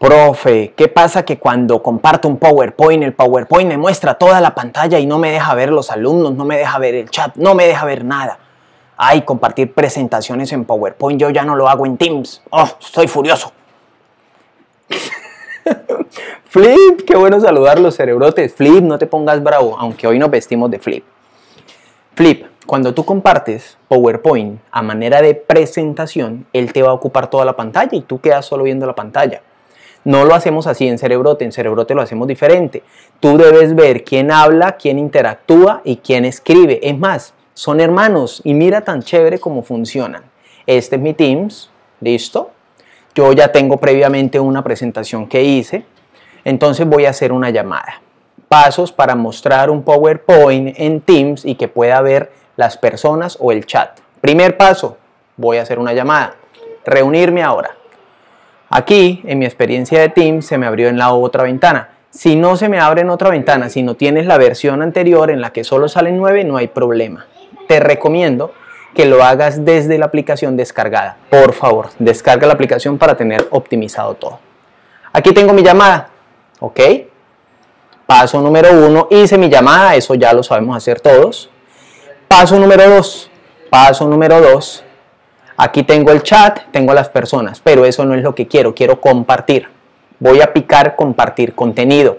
Profe, ¿qué pasa que cuando comparto un PowerPoint, el PowerPoint me muestra toda la pantalla y no me deja ver los alumnos, no me deja ver el chat, no me deja ver nada? Ay, compartir presentaciones en PowerPoint, yo ya no lo hago en Teams. Oh, estoy furioso. Flip, qué bueno saludar los cerebrotes. Flip, no te pongas bravo, aunque hoy nos vestimos de Flip. Flip, cuando tú compartes PowerPoint a manera de presentación, él te va a ocupar toda la pantalla y tú quedas solo viendo la pantalla. No lo hacemos así en Cerebrote, en Cerebrote lo hacemos diferente. Tú debes ver quién habla, quién interactúa y quién escribe. Es más, son hermanos y mira tan chévere cómo funcionan. Este es mi Teams, listo. Yo ya tengo previamente una presentación que hice, entonces voy a hacer una llamada. Pasos para mostrar un PowerPoint en Teams y que pueda ver las personas o el chat. Primer paso, voy a hacer una llamada. Reunirme ahora. Aquí, en mi experiencia de Teams, se me abrió en la otra ventana. Si no se me abre en otra ventana, si no tienes la versión anterior en la que solo salen 9, no hay problema. Te recomiendo que lo hagas desde la aplicación descargada. Por favor, descarga la aplicación para tener optimizado todo. Aquí tengo mi llamada, ¿ok? Paso número uno, hice mi llamada, eso ya lo sabemos hacer todos. Paso número dos, paso número dos, Aquí tengo el chat, tengo las personas, pero eso no es lo que quiero, quiero compartir. Voy a picar compartir contenido.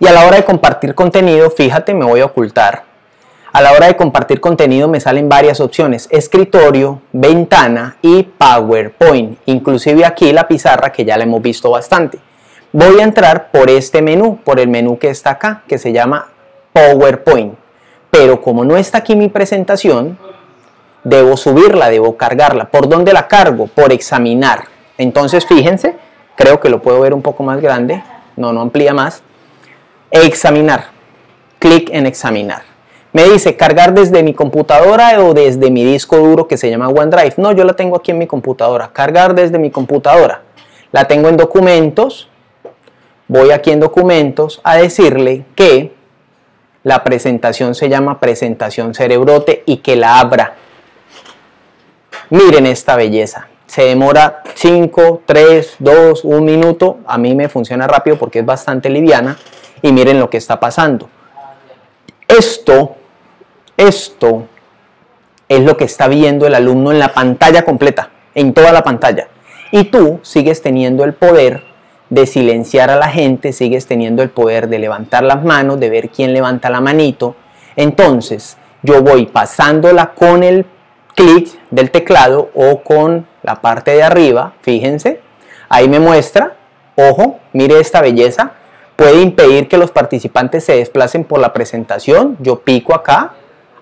Y a la hora de compartir contenido, fíjate, me voy a ocultar. A la hora de compartir contenido me salen varias opciones, escritorio, ventana y PowerPoint. Inclusive aquí la pizarra que ya la hemos visto bastante. Voy a entrar por este menú, por el menú que está acá, que se llama PowerPoint. Pero como no está aquí mi presentación, debo subirla, debo cargarla. ¿Por dónde la cargo? Por examinar. Entonces, fíjense, creo que lo puedo ver un poco más grande, no, no amplía más. Examinar. Clic en examinar. Me dice cargar desde mi computadora o desde mi disco duro que se llama OneDrive. No, yo la tengo aquí en mi computadora. Cargar desde mi computadora. La tengo en documentos. Voy aquí en documentos a decirle que la presentación se llama presentación cerebrote y que la abra Miren esta belleza. Se demora 5, 3, 2, 1 minuto. A mí me funciona rápido porque es bastante liviana. Y miren lo que está pasando. Esto, esto es lo que está viendo el alumno en la pantalla completa, en toda la pantalla. Y tú sigues teniendo el poder de silenciar a la gente, sigues teniendo el poder de levantar las manos, de ver quién levanta la manito. Entonces, yo voy pasándola con el clic del teclado o con la parte de arriba, fíjense, ahí me muestra, ojo, mire esta belleza, puede impedir que los participantes se desplacen por la presentación, yo pico acá,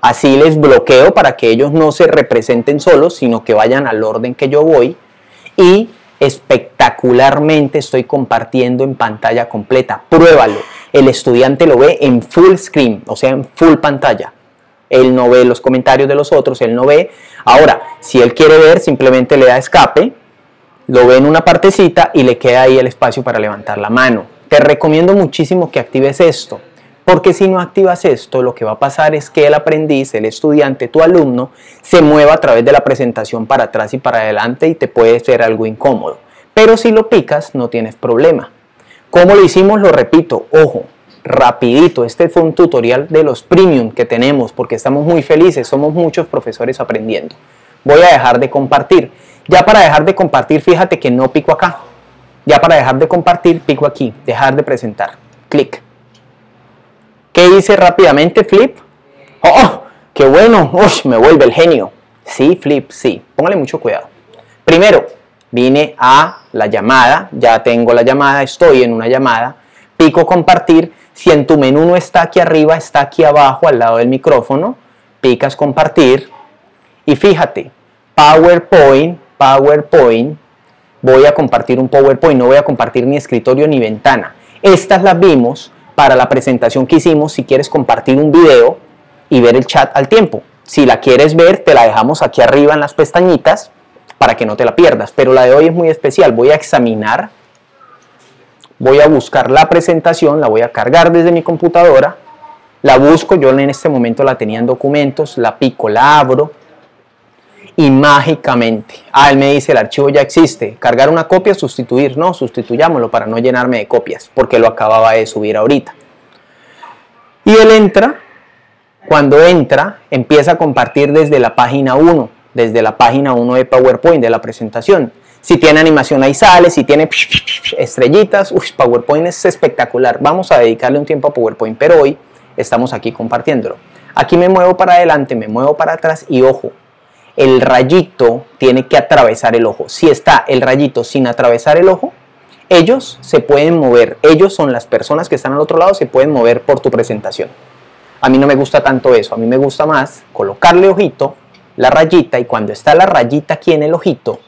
así les bloqueo para que ellos no se representen solos, sino que vayan al orden que yo voy y espectacularmente estoy compartiendo en pantalla completa, pruébalo, el estudiante lo ve en full screen, o sea, en full pantalla él no ve los comentarios de los otros, él no ve. Ahora, si él quiere ver, simplemente le da escape, lo ve en una partecita y le queda ahí el espacio para levantar la mano. Te recomiendo muchísimo que actives esto, porque si no activas esto, lo que va a pasar es que el aprendiz, el estudiante, tu alumno, se mueva a través de la presentación para atrás y para adelante y te puede ser algo incómodo. Pero si lo picas, no tienes problema. ¿Cómo lo hicimos? Lo repito, ojo, rapidito. Este fue un tutorial de los premium que tenemos porque estamos muy felices, somos muchos profesores aprendiendo. Voy a dejar de compartir. Ya para dejar de compartir, fíjate que no pico acá. Ya para dejar de compartir, pico aquí, dejar de presentar. Clic. ¿Qué hice rápidamente? Flip. ¡Oh! oh ¡Qué bueno! Me vuelve el genio. Sí, flip, sí. Póngale mucho cuidado. Primero, vine a la llamada. Ya tengo la llamada, estoy en una llamada. Pico compartir si en tu menú no está aquí arriba, está aquí abajo al lado del micrófono, picas compartir y fíjate, PowerPoint, PowerPoint, voy a compartir un PowerPoint, no voy a compartir ni escritorio ni ventana. Estas las vimos para la presentación que hicimos si quieres compartir un video y ver el chat al tiempo. Si la quieres ver, te la dejamos aquí arriba en las pestañitas para que no te la pierdas. Pero la de hoy es muy especial. Voy a examinar voy a buscar la presentación, la voy a cargar desde mi computadora, la busco, yo en este momento la tenía en documentos, la pico, la abro y mágicamente, ah, él me dice el archivo ya existe, cargar una copia, sustituir, no, sustituyámoslo para no llenarme de copias, porque lo acababa de subir ahorita. Y él entra, cuando entra, empieza a compartir desde la página 1, desde la página 1 de PowerPoint, de la presentación. Si tiene animación ahí sale, si tiene estrellitas, uy, PowerPoint es espectacular. Vamos a dedicarle un tiempo a PowerPoint, pero hoy estamos aquí compartiéndolo. Aquí me muevo para adelante, me muevo para atrás y ojo, el rayito tiene que atravesar el ojo. Si está el rayito sin atravesar el ojo, ellos se pueden mover. Ellos son las personas que están al otro lado, se pueden mover por tu presentación. A mí no me gusta tanto eso, a mí me gusta más colocarle ojito, la rayita, y cuando está la rayita aquí en el ojito,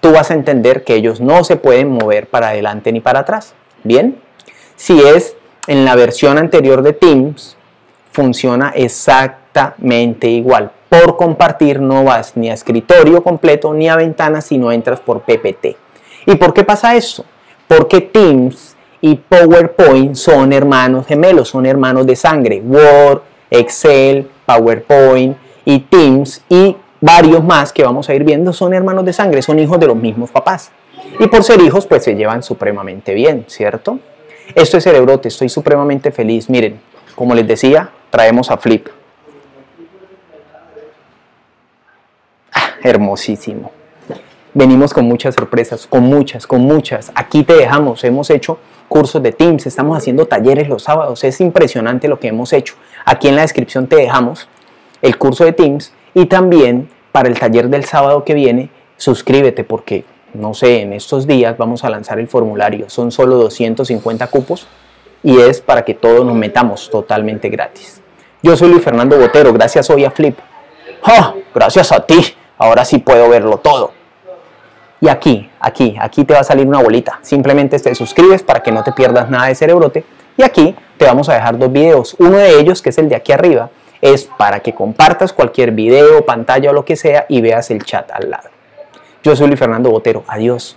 tú vas a entender que ellos no se pueden mover para adelante ni para atrás. Bien, si es en la versión anterior de Teams, funciona exactamente igual. Por compartir no vas ni a escritorio completo ni a ventana si no entras por PPT. ¿Y por qué pasa eso? Porque Teams y PowerPoint son hermanos gemelos, son hermanos de sangre. Word, Excel, PowerPoint y Teams y varios más que vamos a ir viendo son hermanos de sangre, son hijos de los mismos papás. Y por ser hijos, pues se llevan supremamente bien, ¿cierto? Esto es Cerebrote, estoy supremamente feliz. Miren, como les decía, traemos a Flip. Ah, hermosísimo. Venimos con muchas sorpresas, con muchas, con muchas. Aquí te dejamos, hemos hecho cursos de Teams, estamos haciendo talleres los sábados, es impresionante lo que hemos hecho. Aquí en la descripción te dejamos el curso de Teams y también para el taller del sábado que viene, suscríbete porque, no sé, en estos días vamos a lanzar el formulario. Son solo 250 cupos y es para que todos nos metamos totalmente gratis. Yo soy Luis Fernando Botero, gracias hoy a Flip. ¡Oh! Gracias a ti, ahora sí puedo verlo todo. Y aquí, aquí, aquí te va a salir una bolita. Simplemente te suscribes para que no te pierdas nada de Cerebrote. Y aquí te vamos a dejar dos videos. Uno de ellos, que es el de aquí arriba, es para que compartas cualquier video, pantalla o lo que sea y veas el chat al lado. Yo soy Luis Fernando Botero. Adiós.